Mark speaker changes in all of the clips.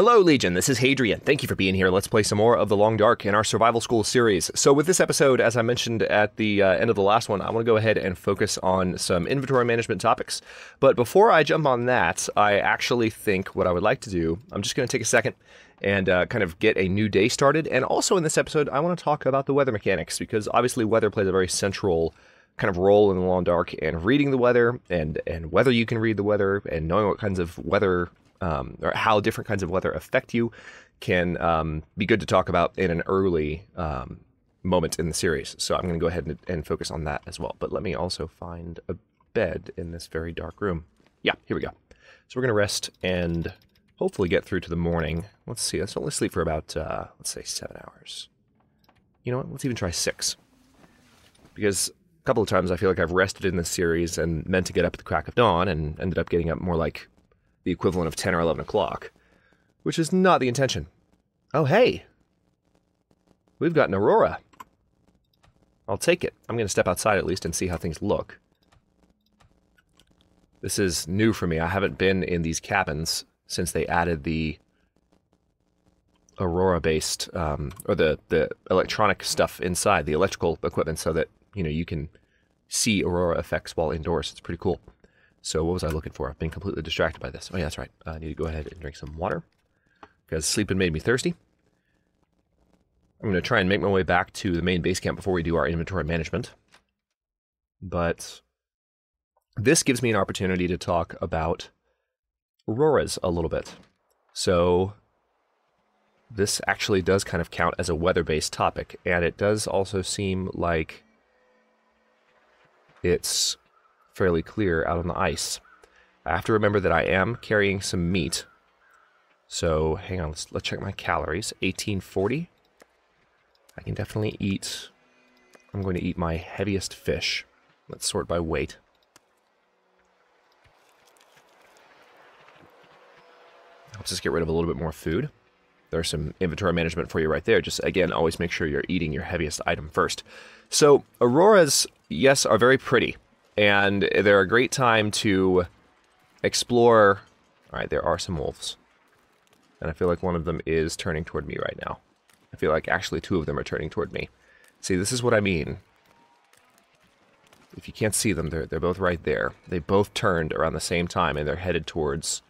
Speaker 1: Hello, Legion. This is Hadrian. Thank you for being here. Let's play some more of The Long Dark in our Survival School series. So, with this episode, as I mentioned at the uh, end of the last one, I want to go ahead and focus on some inventory management topics. But before I jump on that, I actually think what I would like to do, I'm just going to take a second and uh, kind of get a new day started. And also in this episode, I want to talk about the weather mechanics because obviously weather plays a very central kind of role in the long dark and reading the weather and and whether you can read the weather and knowing what kinds of weather um, or how different kinds of weather affect you can um, be good to talk about in an early um, moment in the series. So I'm going to go ahead and, and, focus on that as well. But let me also find a bed in this very dark room. Yeah, here we go. So we're going to rest and hopefully get through to the morning. Let's see. Let's only sleep for about, uh, let's say, seven hours. You know what? Let's even try six. Because a couple of times I feel like I've rested in this series and meant to get up at the crack of dawn and ended up getting up more like the equivalent of 10 or 11 o'clock, which is not the intention. Oh, hey, we've got an aurora. I'll take it. I'm going to step outside at least and see how things look. This is new for me. I haven't been in these cabins since they added the aurora-based, um, or the, the electronic stuff inside, the electrical equipment, so that, you know, you can see aurora effects while indoors. It's pretty cool. So what was I looking for? I've been completely distracted by this. Oh yeah, that's right. I need to go ahead and drink some water because sleeping made me thirsty. I'm going to try and make my way back to the main base camp before we do our inventory management. But this gives me an opportunity to talk about auroras a little bit. So this actually does kind of count as a weather-based topic, and it does also seem like it's fairly clear out on the ice. I have to remember that I am carrying some meat. So hang on, let's, let's check my calories. 1840. I can definitely eat. I'm going to eat my heaviest fish. Let's sort by weight. Let's just get rid of a little bit more food. There's some inventory management for you right there. Just again, always make sure you're eating your heaviest item first. So auroras, yes, are very pretty and they're a great time to explore. All right, there are some wolves, and I feel like one of them is turning toward me right now. I feel like actually two of them are turning toward me. See, this is what I mean. If you can't see them, they're, they're both right there. They both turned around the same time, and they're headed towards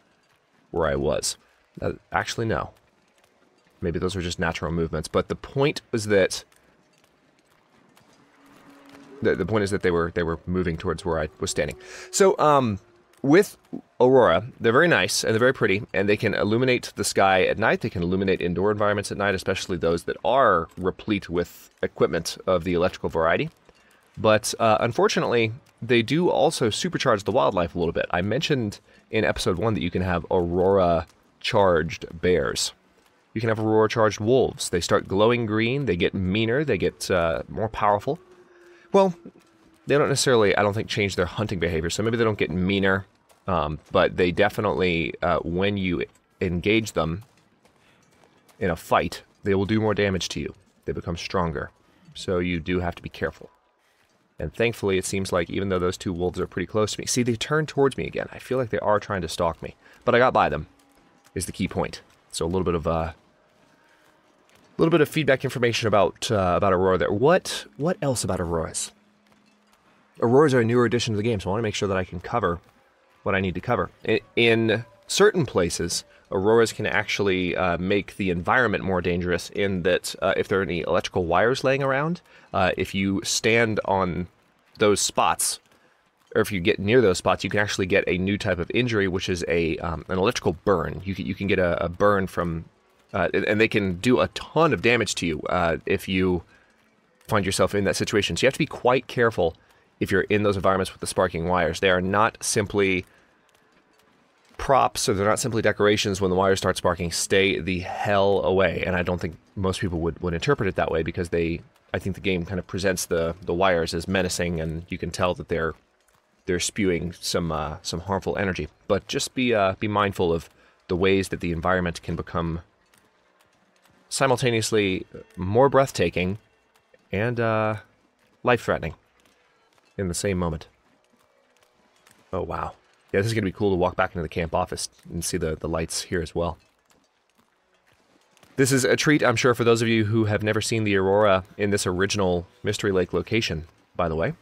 Speaker 1: where I was. Uh, actually, no. Maybe those are just natural movements. But the point was that the, the point is that they were they were moving towards where I was standing. So um, with Aurora, they're very nice and they're very pretty, and they can illuminate the sky at night. They can illuminate indoor environments at night, especially those that are replete with equipment of the electrical variety. But uh, unfortunately, they do also supercharge the wildlife a little bit. I mentioned in episode one that you can have Aurora charged bears. You can have Aurora charged wolves. They start glowing green, they get meaner, they get uh, more powerful. Well, they don't necessarily, I don't think, change their hunting behavior. So maybe they don't get meaner, um, but they definitely, uh, when you engage them in a fight, they will do more damage to you. They become stronger. So you do have to be careful. And thankfully, it seems like even though those two wolves are pretty close to me, see, they turn towards me again. I feel like they are trying to stalk me. But I got by them, is the key point. So a little bit of uh, little bit of feedback information about uh, about Aurora there. What what else about Auroras? Auroras are a newer addition to the game, so I want to make sure that I can cover what I need to cover. In certain places, auroras can actually uh, make the environment more dangerous in that uh, if there are any electrical wires laying around, uh, if you stand on those spots, or if you get near those spots, you can actually get a new type of injury, which is a um, an electrical burn. You can, you can get a, a burn from uh, and they can do a ton of damage to you uh, if you find yourself in that situation. So you have to be quite careful if you're in those environments with the sparking wires. They are not simply props or they're not simply decorations when the wires start sparking. Stay the hell away. And I don't think most people would, would interpret it that way because they I think the game kind of presents the, the wires as menacing and you can tell that they're they're spewing some uh, some harmful energy. But just be uh, be mindful of the ways that the environment can become simultaneously more breathtaking and uh, life threatening in the same moment. Oh, wow. Yeah, this is going to be cool to walk back into the camp office and see the, the lights here as well. This is a treat, I'm sure, for those of you who have never seen the Aurora in this original Mystery Lake location, by the way.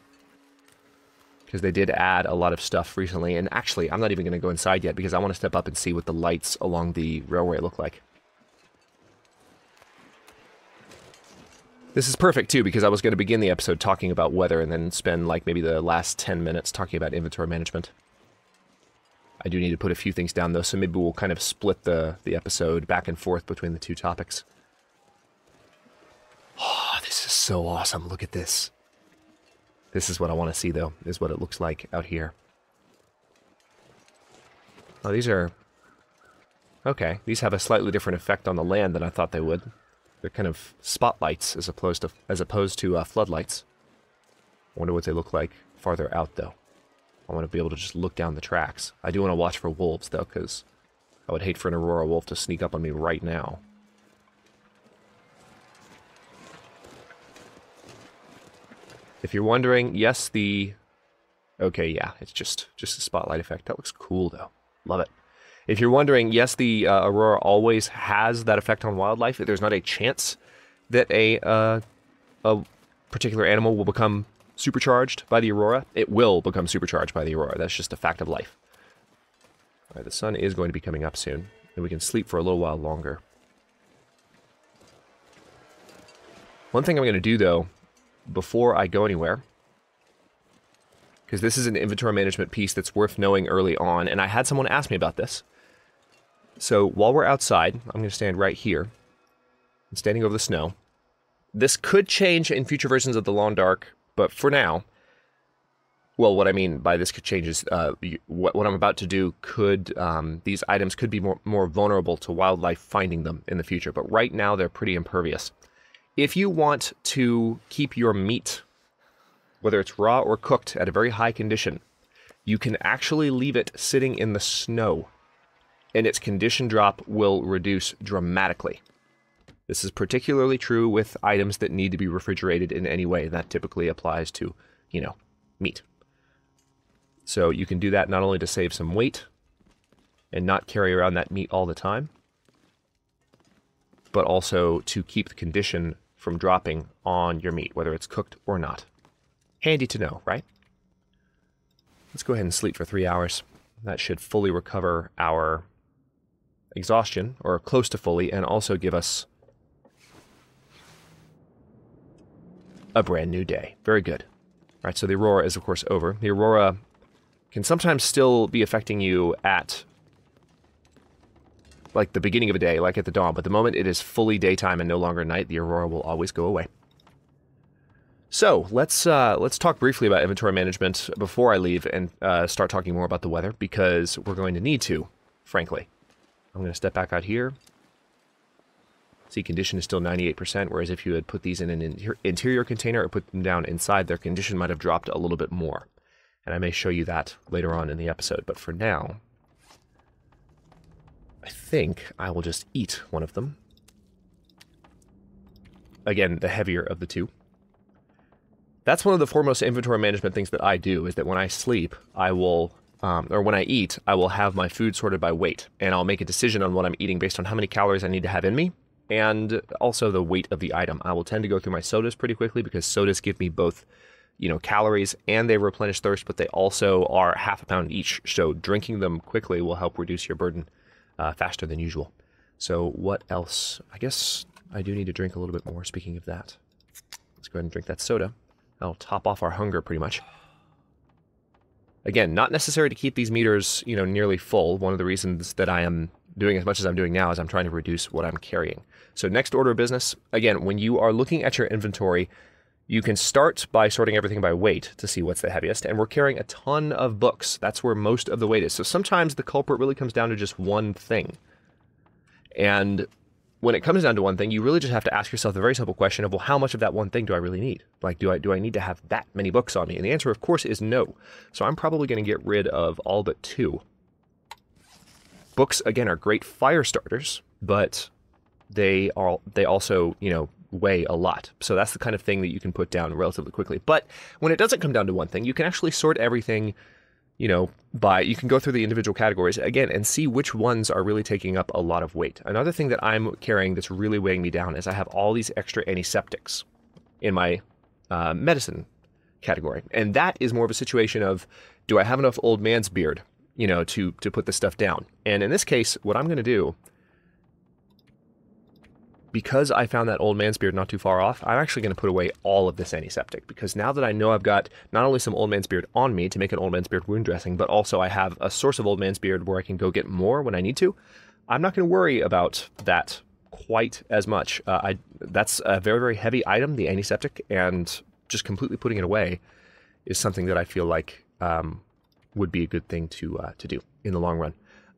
Speaker 1: Because they did add a lot of stuff recently. And actually, I'm not even going to go inside yet because I want to step up and see what the lights along the railway look like. This is perfect, too, because I was going to begin the episode talking about weather and then spend, like, maybe the last 10 minutes talking about inventory management. I do need to put a few things down though, so maybe we'll kind of split the, the episode back and forth between the two topics. Oh, this is so awesome. Look at this. This is what I want to see though, is what it looks like out here. Oh, these are... Okay, these have a slightly different effect on the land than I thought they would. They're kind of spotlights as opposed to as opposed to uh, floodlights. I wonder what they look like farther out though. I want to be able to just look down the tracks. I do want to watch for wolves, though, because I would hate for an Aurora wolf to sneak up on me right now. If you're wondering, yes, the... Okay, yeah, it's just, just a spotlight effect. That looks cool, though. Love it. If you're wondering, yes, the uh, Aurora always has that effect on wildlife. There's not a chance that a, uh, a particular animal will become supercharged by the aurora, it will become supercharged by the aurora. That's just a fact of life. All right, the sun is going to be coming up soon, and we can sleep for a little while longer. One thing I'm going to do, though, before I go anywhere, because this is an inventory management piece that's worth knowing early on, and I had someone ask me about this. So while we're outside, I'm going to stand right here. Standing over the snow. This could change in future versions of the Long Dark but for now, well, what I mean by this could change is uh, what, what I'm about to do could, um, these items could be more, more vulnerable to wildlife finding them in the future. But right now, they're pretty impervious. If you want to keep your meat, whether it's raw or cooked, at a very high condition, you can actually leave it sitting in the snow, and its condition drop will reduce dramatically. This is particularly true with items that need to be refrigerated in any way. That typically applies to, you know, meat. So you can do that not only to save some weight and not carry around that meat all the time, but also to keep the condition from dropping on your meat, whether it's cooked or not. Handy to know, right? Let's go ahead and sleep for three hours. That should fully recover our exhaustion, or close to fully, and also give us a brand new day. Very good. All right, so the aurora is, of course, over. The aurora can sometimes still be affecting you at like the beginning of a day, like at the dawn, but the moment it is fully daytime and no longer night, the aurora will always go away. So let's uh, let's talk briefly about inventory management before I leave and uh, start talking more about the weather because we're going to need to, frankly. I'm going to step back out here. See, condition is still 98%, whereas if you had put these in an interior container or put them down inside, their condition might have dropped a little bit more. And I may show you that later on in the episode. But for now, I think I will just eat one of them. Again, the heavier of the two. That's one of the foremost inventory management things that I do, is that when I sleep, I will um, or when I eat, I will have my food sorted by weight, and I'll make a decision on what I'm eating based on how many calories I need to have in me, and also the weight of the item. I will tend to go through my sodas pretty quickly because sodas give me both, you know, calories and they replenish thirst, but they also are half a pound each. So drinking them quickly will help reduce your burden uh, faster than usual. So what else? I guess I do need to drink a little bit more. Speaking of that, let's go ahead and drink that soda. That'll top off our hunger pretty much. Again, not necessary to keep these meters, you know, nearly full. One of the reasons that I am doing as much as I'm doing now is I'm trying to reduce what I'm carrying. So next order of business, again, when you are looking at your inventory, you can start by sorting everything by weight to see what's the heaviest. And we're carrying a ton of books. That's where most of the weight is. So sometimes the culprit really comes down to just one thing. And when it comes down to one thing, you really just have to ask yourself the very simple question of, well, how much of that one thing do I really need? Like, do I do I need to have that many books on me? And the answer, of course, is no. So I'm probably going to get rid of all but two. Books, again, are great fire starters, but they are they also, you know, weigh a lot. So that's the kind of thing that you can put down relatively quickly. But when it doesn't come down to one thing, you can actually sort everything you know, by you can go through the individual categories again and see which ones are really taking up a lot of weight. Another thing that I'm carrying that's really weighing me down is I have all these extra antiseptics in my uh, medicine category, and that is more of a situation of do I have enough old man's beard, you know, to to put this stuff down? And in this case, what I'm going to do because I found that old man's beard not too far off, I'm actually going to put away all of this antiseptic because now that I know I've got not only some old man's beard on me to make an old man's beard wound dressing, but also I have a source of old man's beard where I can go get more when I need to, I'm not going to worry about that quite as much. Uh, I that's a very very heavy item, the antiseptic, and just completely putting it away is something that I feel like um, would be a good thing to uh, to do in the long run,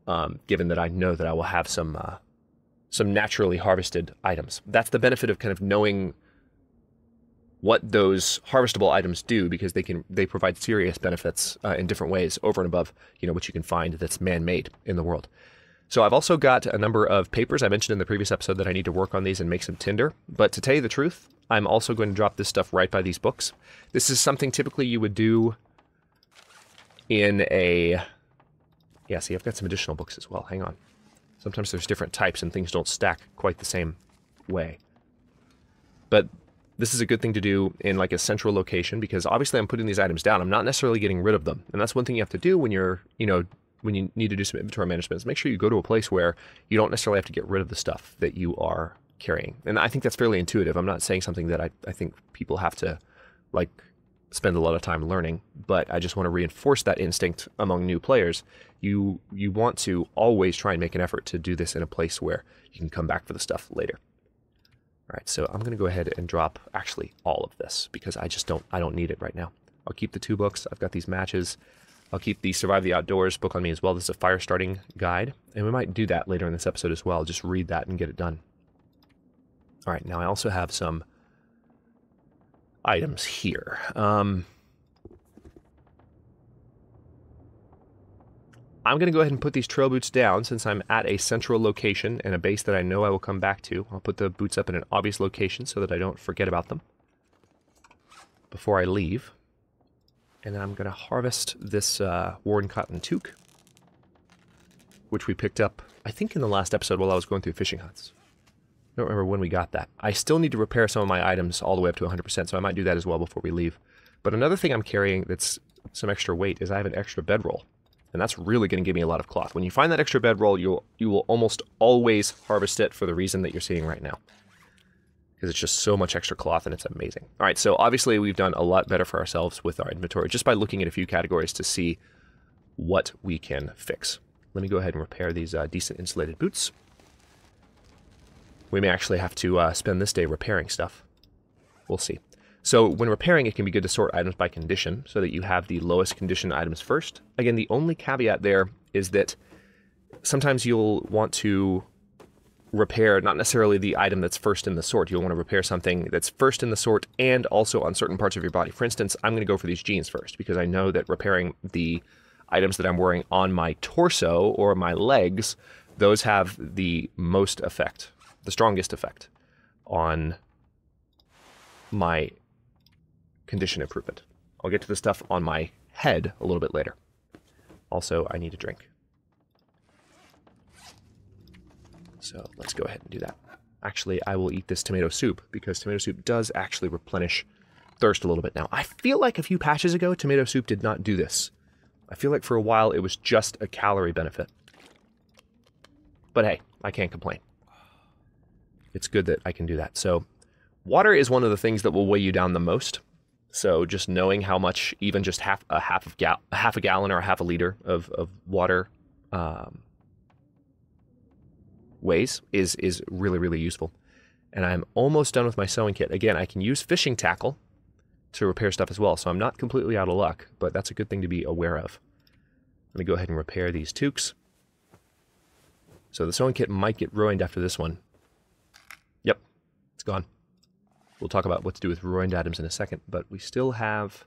Speaker 1: um, given that I know that I will have some uh, some naturally harvested items. That's the benefit of kind of knowing what those harvestable items do because they can they provide serious benefits uh, in different ways over and above you know what you can find that's man-made in the world. So I've also got a number of papers I mentioned in the previous episode that I need to work on these and make some tinder. But to tell you the truth, I'm also going to drop this stuff right by these books. This is something typically you would do in a yeah. See, I've got some additional books as well. Hang on. Sometimes there's different types and things don't stack quite the same way. But this is a good thing to do in like a central location because obviously I'm putting these items down. I'm not necessarily getting rid of them. And that's one thing you have to do when you're, you know, when you need to do some inventory management is make sure you go to a place where you don't necessarily have to get rid of the stuff that you are carrying. And I think that's fairly intuitive. I'm not saying something that I, I think people have to like spend a lot of time learning, but I just want to reinforce that instinct among new players. You you want to always try and make an effort to do this in a place where you can come back for the stuff later. All right, so I'm going to go ahead and drop actually all of this because I just don't I don't need it right now. I'll keep the two books. I've got these matches. I'll keep the Survive the Outdoors book on me as well. This is a fire starting guide, and we might do that later in this episode as well. Just read that and get it done. All right, now I also have some items here. Um, I'm going to go ahead and put these trail boots down since I'm at a central location and a base that I know I will come back to. I'll put the boots up in an obvious location so that I don't forget about them before I leave. And then I'm going to harvest this uh, worn cotton toque, which we picked up, I think, in the last episode while I was going through fishing huts don't remember when we got that. I still need to repair some of my items all the way up to 100%, so I might do that as well before we leave. But another thing I'm carrying that's some extra weight is I have an extra bedroll. And that's really going to give me a lot of cloth. When you find that extra bedroll, you'll you will almost always harvest it for the reason that you're seeing right now. Because it's just so much extra cloth and it's amazing. All right, so obviously we've done a lot better for ourselves with our inventory just by looking at a few categories to see what we can fix. Let me go ahead and repair these uh, decent insulated boots. We may actually have to uh, spend this day repairing stuff. We'll see. So when repairing, it can be good to sort items by condition so that you have the lowest condition items first. Again, the only caveat there is that sometimes you'll want to repair not necessarily the item that's first in the sort. You'll want to repair something that's first in the sort and also on certain parts of your body. For instance, I'm going to go for these jeans first because I know that repairing the items that I'm wearing on my torso or my legs, those have the most effect the strongest effect on my condition improvement. I'll get to the stuff on my head a little bit later. Also, I need a drink. So let's go ahead and do that. Actually, I will eat this tomato soup because tomato soup does actually replenish thirst a little bit now. I feel like a few patches ago, tomato soup did not do this. I feel like for a while it was just a calorie benefit. But hey, I can't complain it's good that I can do that. So, water is one of the things that will weigh you down the most. So, just knowing how much, even just half a half of gal- half a gallon or half a liter of of water um, weighs is is really really useful. And I'm almost done with my sewing kit. Again, I can use fishing tackle to repair stuff as well. So I'm not completely out of luck, but that's a good thing to be aware of. Let me go ahead and repair these toques. So the sewing kit might get ruined after this one, gone. We'll talk about what to do with ruined items in a second, but we still have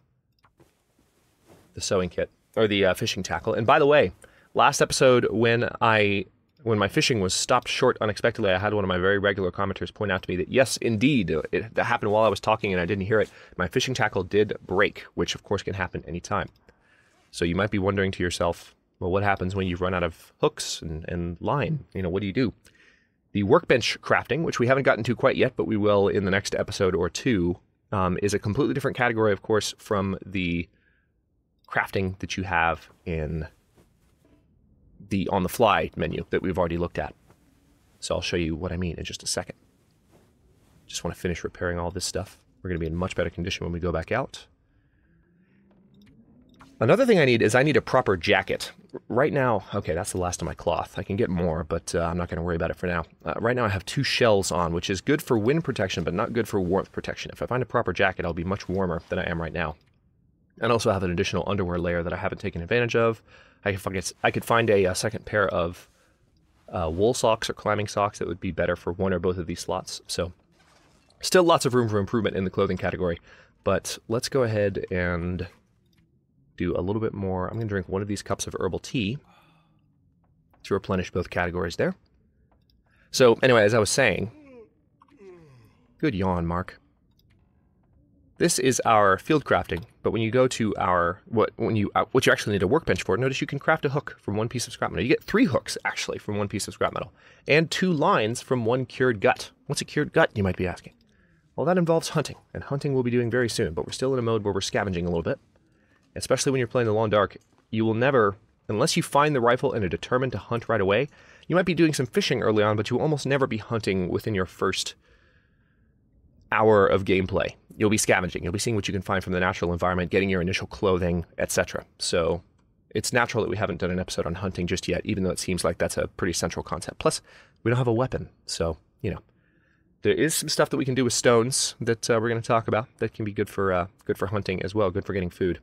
Speaker 1: the sewing kit or the uh, fishing tackle. And by the way, last episode when I when my fishing was stopped short unexpectedly, I had one of my very regular commenters point out to me that yes, indeed, it that happened while I was talking and I didn't hear it. My fishing tackle did break, which of course can happen anytime. So you might be wondering to yourself, well, what happens when you run out of hooks and, and line? You know, what do you do? The workbench crafting, which we haven't gotten to quite yet, but we will in the next episode or two, um, is a completely different category, of course, from the crafting that you have in the on the fly menu that we've already looked at. So I'll show you what I mean in just a second. Just want to finish repairing all this stuff. We're going to be in much better condition when we go back out. Another thing I need is I need a proper jacket. Right now, okay, that's the last of my cloth. I can get more, but uh, I'm not going to worry about it for now. Uh, right now I have two shells on, which is good for wind protection, but not good for warmth protection. If I find a proper jacket, I'll be much warmer than I am right now. And also have an additional underwear layer that I haven't taken advantage of. I could find, I could find a, a second pair of uh, wool socks or climbing socks that would be better for one or both of these slots. So still lots of room for improvement in the clothing category. But let's go ahead and do a little bit more. I'm going to drink one of these cups of herbal tea to replenish both categories there. So anyway, as I was saying, good yawn, Mark. This is our field crafting, but when you go to our what when you uh, what you actually need a workbench for, notice you can craft a hook from one piece of scrap metal. You get three hooks actually from one piece of scrap metal, and two lines from one cured gut. What's a cured gut? You might be asking. Well, that involves hunting, and hunting we'll be doing very soon. But we're still in a mode where we're scavenging a little bit, especially when you're playing the Long Dark. You will never, unless you find the rifle and are determined to hunt right away. You might be doing some fishing early on, but you will almost never be hunting within your first hour of gameplay. You'll be scavenging. You'll be seeing what you can find from the natural environment, getting your initial clothing, etc. So it's natural that we haven't done an episode on hunting just yet, even though it seems like that's a pretty central concept. Plus, we don't have a weapon, so you know there is some stuff that we can do with stones that uh, we're going to talk about that can be good for uh, good for hunting as well, good for getting food,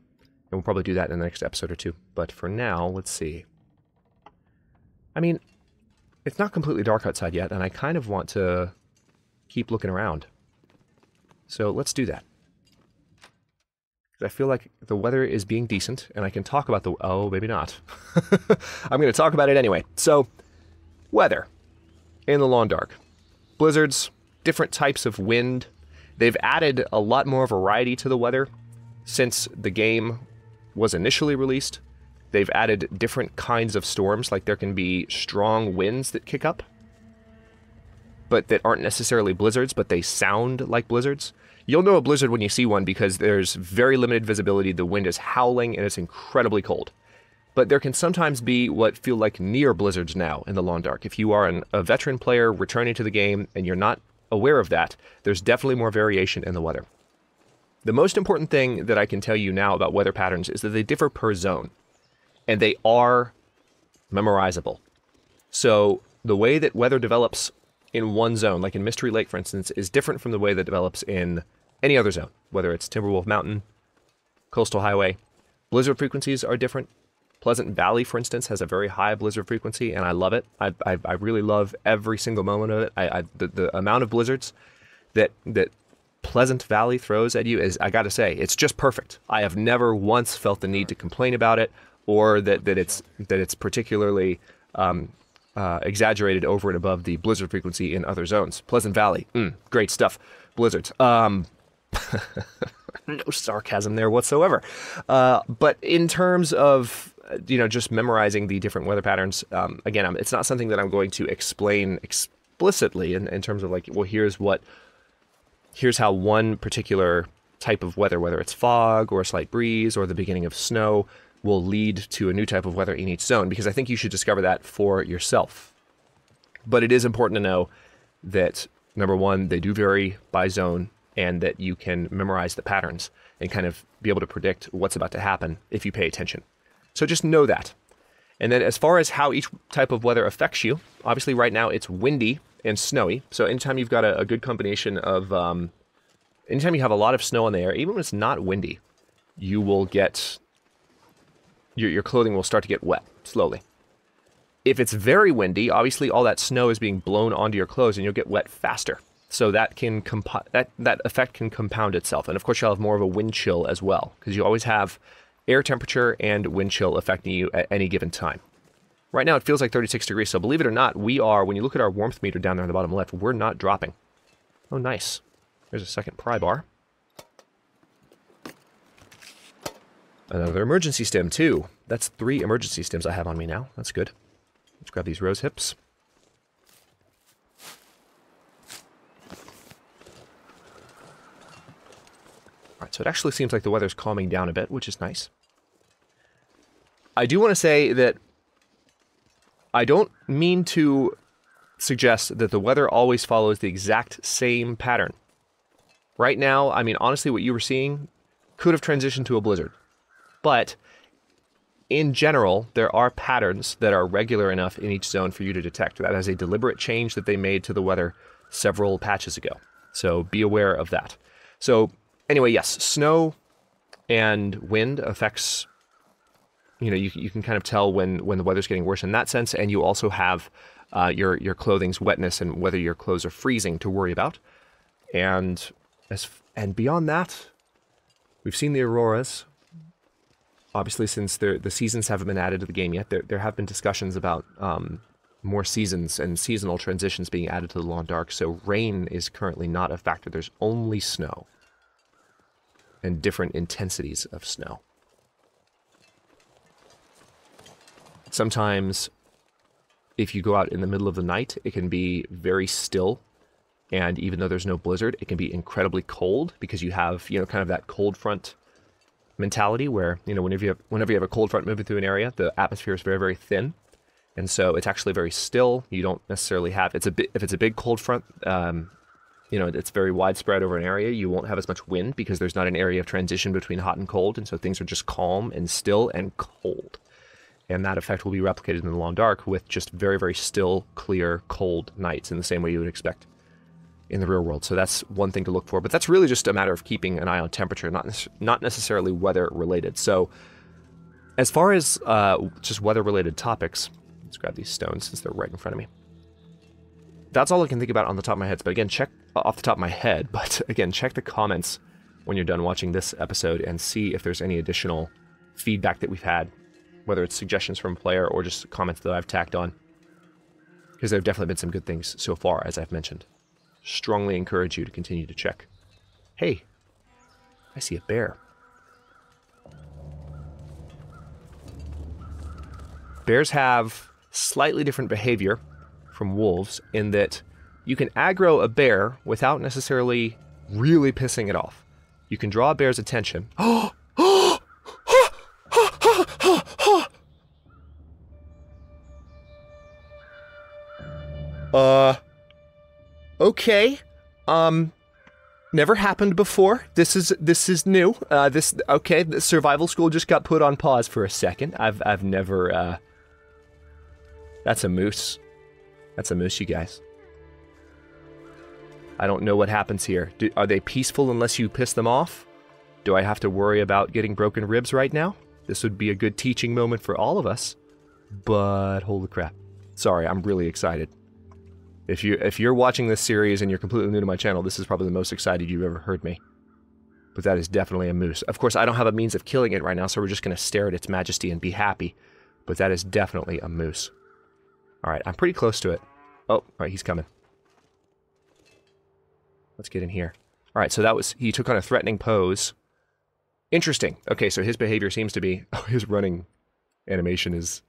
Speaker 1: and we'll probably do that in the next episode or two. But for now, let's see. I mean, it's not completely dark outside yet, and I kind of want to keep looking around. So let's do that. I feel like the weather is being decent, and I can talk about the. Oh, maybe not. I'm going to talk about it anyway. So, weather in the Long Dark. Blizzards, different types of wind. They've added a lot more variety to the weather since the game was initially released. They've added different kinds of storms, like there can be strong winds that kick up, but that aren't necessarily blizzards, but they sound like blizzards. You'll know a blizzard when you see one because there's very limited visibility, the wind is howling, and it's incredibly cold. But there can sometimes be what feel like near blizzards now in the Long Dark. If you are an, a veteran player returning to the game and you're not aware of that, there's definitely more variation in the weather. The most important thing that I can tell you now about weather patterns is that they differ per zone, and they are memorizable. So the way that weather develops in one zone, like in Mystery Lake, for instance, is different from the way that develops in any other zone, whether it's Timberwolf Mountain, Coastal Highway. Blizzard frequencies are different. Pleasant Valley, for instance, has a very high blizzard frequency, and I love it. I, I, I really love every single moment of it. I, I, the, the amount of blizzards that that Pleasant Valley throws at you is, I got to say, it's just perfect. I have never once felt the need to complain about it, or that, that it's that it's particularly um, uh, exaggerated over and above the blizzard frequency in other zones. Pleasant Valley, mm, great stuff. Blizzards. Um, no sarcasm there whatsoever. Uh, but in terms of you know, just memorizing the different weather patterns. Um, again, I'm, it's not something that I'm going to explain explicitly in, in terms of like, well, here's what, here's how one particular type of weather, whether it's fog or a slight breeze or the beginning of snow, will lead to a new type of weather in each zone, because I think you should discover that for yourself. But it is important to know that number one, they do vary by zone, and that you can memorize the patterns and kind of be able to predict what's about to happen if you pay attention. So just know that. And then as far as how each type of weather affects you, obviously right now it's windy and snowy. So anytime you've got a, a good combination of, um, anytime you have a lot of snow in the air, even when it's not windy, you will get, your, your clothing will start to get wet slowly. If it's very windy, obviously all that snow is being blown onto your clothes and you'll get wet faster. So that can comp- that that effect can compound itself, and of course you'll have more of a wind chill as well, because you always have air temperature and wind chill affecting you at any given time. Right now it feels like 36 degrees, so believe it or not, we are, when you look at our warmth meter down there on the bottom left, we're not dropping. Oh, nice. There's a second pry bar. Another emergency stim, too. That's three emergency stims I have on me now. That's good. Let's grab these rose hips. Alright, so it actually seems like the weather's calming down a bit, which is nice. I do want to say that I don't mean to suggest that the weather always follows the exact same pattern. Right now, I mean, honestly, what you were seeing could have transitioned to a blizzard. But in general, there are patterns that are regular enough in each zone for you to detect. That is a deliberate change that they made to the weather several patches ago. So be aware of that. So anyway, yes, snow and wind affects you know you, you can kind of tell when when the weather's getting worse in that sense and you also have uh, your your clothing's wetness and whether your clothes are freezing to worry about. And as and beyond that we've seen the auroras. Obviously since the the seasons haven't been added to the game yet there, there have been discussions about um, more seasons and seasonal transitions being added to the long dark so rain is currently not a factor. There's only snow and different intensities of snow Sometimes, if you go out in the middle of the night, it can be very still. And even though there's no blizzard, it can be incredibly cold because you have, you know, kind of that cold front mentality where, you know, whenever you have, whenever you have a cold front moving through an area, the atmosphere is very, very thin. And so it's actually very still. You don't necessarily have, it's a bit, if it's a big cold front, um, you know, it's very widespread over an area. You won't have as much wind because there's not an area of transition between hot and cold. And so things are just calm and still and cold and that effect will be replicated in the long dark with just very, very still, clear, cold nights in the same way you would expect in the real world. So that's one thing to look for, but that's really just a matter of keeping an eye on temperature, not ne- not necessarily weather related. So as far as uh, just weather related topics, let's grab these stones since they're right in front of me. That's all I can think about on the top of my head. But again, check uh, off the top of my head. But again, check the comments when you're done watching this episode and see if there's any additional feedback that we've had whether it's suggestions from a player or just comments that I've tacked on. Because there have definitely been some good things so far, as I've mentioned. Strongly encourage you to continue to check. Hey, I see a bear. Bears have slightly different behavior from wolves in that you can aggro a bear without necessarily really pissing it off. You can draw a bear's attention. Oh, Uh, okay. Um, never happened before. This is this is new. Uh, this okay. The survival school just got put on pause for a second. I've I've never. Uh, that's a moose. That's a moose, you guys. I don't know what happens here. Do, are they peaceful unless you piss them off? Do I have to worry about getting broken ribs right now? This would be a good teaching moment for all of us. But holy crap. Sorry, I'm really excited. If you if you're watching this series and you're completely new to my channel, this is probably the most excited you've ever heard me. But that is definitely a moose. Of course, I don't have a means of killing it right now, so we're just going to stare at its majesty and be happy. But that is definitely a moose. All right, I'm pretty close to it. Oh, all right, he's coming. Let's get in here. All right, so that was he took on a threatening pose. Interesting. Okay, so his behavior seems to be oh, his running animation is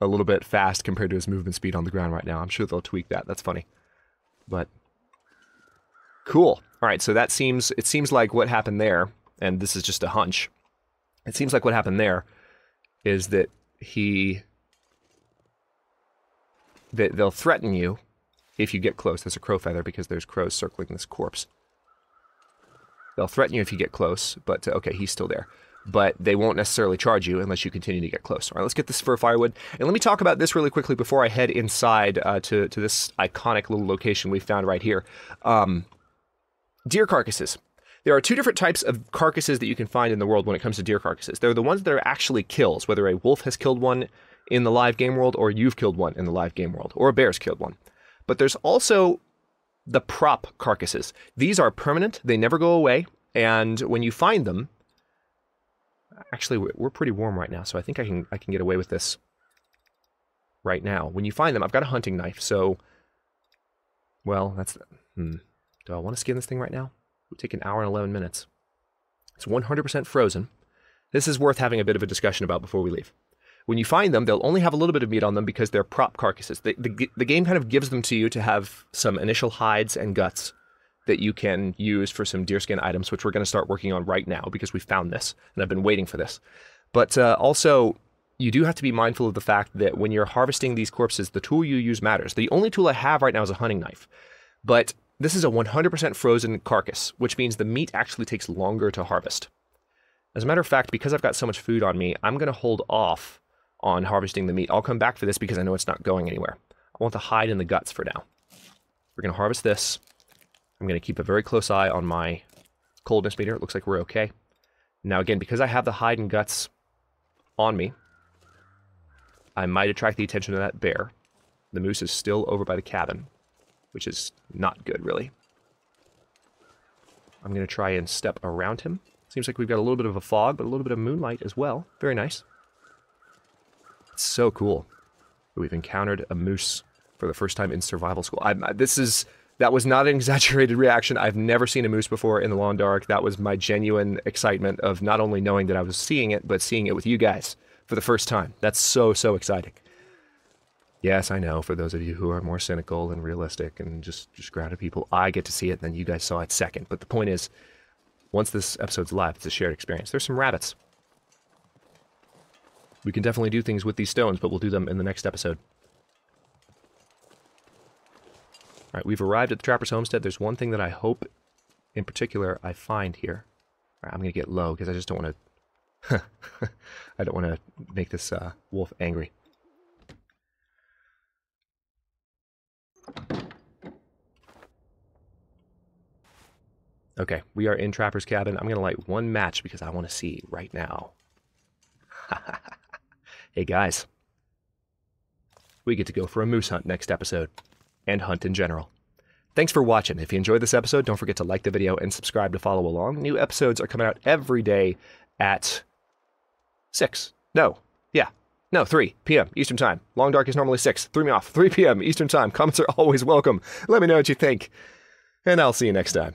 Speaker 1: a little bit fast compared to his movement speed on the ground right now. I'm sure they'll tweak that. That's funny. But cool. All right, so that seems it seems like what happened there, and this is just a hunch. It seems like what happened there is that he that they'll threaten you if you get close. There's a crow feather because there's crows circling this corpse. They'll threaten you if you get close, but okay, he's still there but they won't necessarily charge you unless you continue to get close. All right, let's get this for firewood. And let me talk about this really quickly before I head inside uh, to, to this iconic little location we found right here. Um, deer carcasses. There are two different types of carcasses that you can find in the world when it comes to deer carcasses. They're the ones that are actually kills, whether a wolf has killed one in the live game world or you've killed one in the live game world, or a bear's killed one. But there's also the prop carcasses. These are permanent, they never go away, and when you find them, Actually, we're pretty warm right now, so I think I can I can get away with this right now. When you find them, I've got a hunting knife, so well, that's hmm. Do I want to skin this thing right now? It would take an hour and 11 minutes. It's 100% frozen. This is worth having a bit of a discussion about before we leave. When you find them, they'll only have a little bit of meat on them because they're prop carcasses. The, the, the game kind of gives them to you to have some initial hides and guts that you can use for some deerskin items, which we're going to start working on right now because we found this and I've been waiting for this. But uh, also, you do have to be mindful of the fact that when you're harvesting these corpses, the tool you use matters. The only tool I have right now is a hunting knife, but this is a 100% frozen carcass, which means the meat actually takes longer to harvest. As a matter of fact, because I've got so much food on me, I'm going to hold off on harvesting the meat. I'll come back for this because I know it's not going anywhere. I want to hide in the guts for now. We're going to harvest this. I'm going to keep a very close eye on my coldness meter. It looks like we're okay. Now again, because I have the hide and guts on me, I might attract the attention of that bear. The moose is still over by the cabin, which is not good, really. I'm going to try and step around him. Seems like we've got a little bit of a fog, but a little bit of moonlight as well. Very nice. It's so cool. We've encountered a moose for the first time in survival school. I, this is that was not an exaggerated reaction. I've never seen a moose before in the long dark. That was my genuine excitement of not only knowing that I was seeing it, but seeing it with you guys for the first time. That's so, so exciting. Yes, I know. For those of you who are more cynical and realistic and just, just grounded people, I get to see it, and then you guys saw it second. But the point is, once this episode's live, it's a shared experience. There's some rabbits. We can definitely do things with these stones, but we'll do them in the next episode. All right, we've arrived at the Trapper's Homestead. There's one thing that I hope in particular I find here. All right, I'm going to get low because I just don't want to... I don't want to make this uh, wolf angry. Okay, we are in Trapper's cabin. I'm going to light one match because I want to see right now. hey guys, we get to go for a moose hunt next episode and hunt in general. Thanks for watching. If you enjoyed this episode, don't forget to like the video and subscribe to follow along. New episodes are coming out every day at 6. No. Yeah. No, 3 p.m. Eastern Time. Long Dark is normally 6. Threw me off. 3 p.m. Eastern Time. Comments are always welcome. Let me know what you think. And I'll see you next time.